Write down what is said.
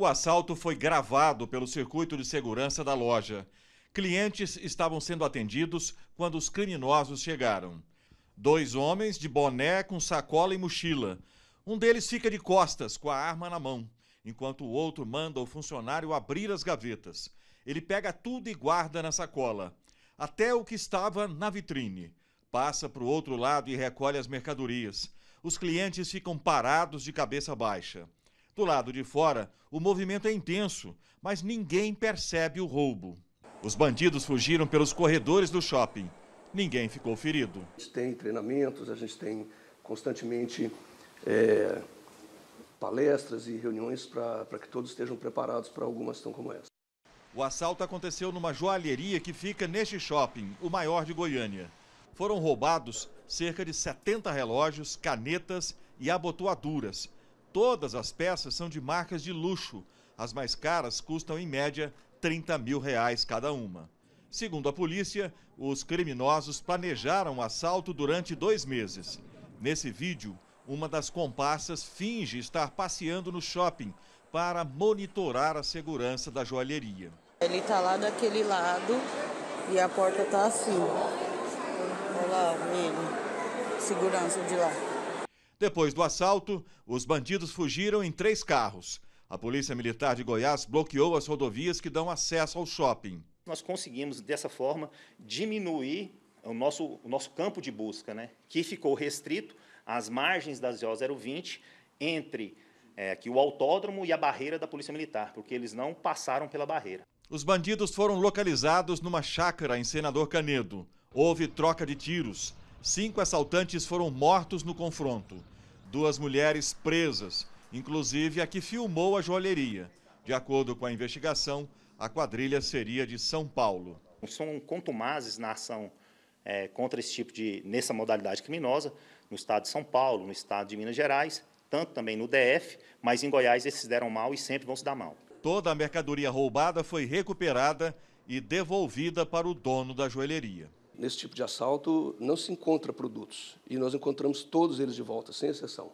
O assalto foi gravado pelo circuito de segurança da loja. Clientes estavam sendo atendidos quando os criminosos chegaram. Dois homens de boné com sacola e mochila. Um deles fica de costas, com a arma na mão, enquanto o outro manda o funcionário abrir as gavetas. Ele pega tudo e guarda na sacola, até o que estava na vitrine. Passa para o outro lado e recolhe as mercadorias. Os clientes ficam parados de cabeça baixa. Do lado de fora, o movimento é intenso, mas ninguém percebe o roubo. Os bandidos fugiram pelos corredores do shopping. Ninguém ficou ferido. A gente tem treinamentos, a gente tem constantemente é, palestras e reuniões para que todos estejam preparados para alguma ação como essa. O assalto aconteceu numa joalheria que fica neste shopping, o maior de Goiânia. Foram roubados cerca de 70 relógios, canetas e abotoaduras, Todas as peças são de marcas de luxo. As mais caras custam, em média, 30 mil reais cada uma. Segundo a polícia, os criminosos planejaram o assalto durante dois meses. Nesse vídeo, uma das comparsas finge estar passeando no shopping para monitorar a segurança da joalheria. Ele está lá daquele lado e a porta está assim. Olha lá ele, segurança de lá. Depois do assalto, os bandidos fugiram em três carros. A Polícia Militar de Goiás bloqueou as rodovias que dão acesso ao shopping. Nós conseguimos, dessa forma, diminuir o nosso, o nosso campo de busca, né, que ficou restrito às margens da ZO 020, entre é, aqui, o autódromo e a barreira da Polícia Militar, porque eles não passaram pela barreira. Os bandidos foram localizados numa chácara em Senador Canedo. Houve troca de tiros. Cinco assaltantes foram mortos no confronto. Duas mulheres presas, inclusive a que filmou a joalheria. De acordo com a investigação, a quadrilha seria de São Paulo. São contumazes na ação é, contra esse tipo de, nessa modalidade criminosa, no estado de São Paulo, no estado de Minas Gerais, tanto também no DF, mas em Goiás esses deram mal e sempre vão se dar mal. Toda a mercadoria roubada foi recuperada e devolvida para o dono da joalheria nesse tipo de assalto não se encontra produtos e nós encontramos todos eles de volta, sem exceção.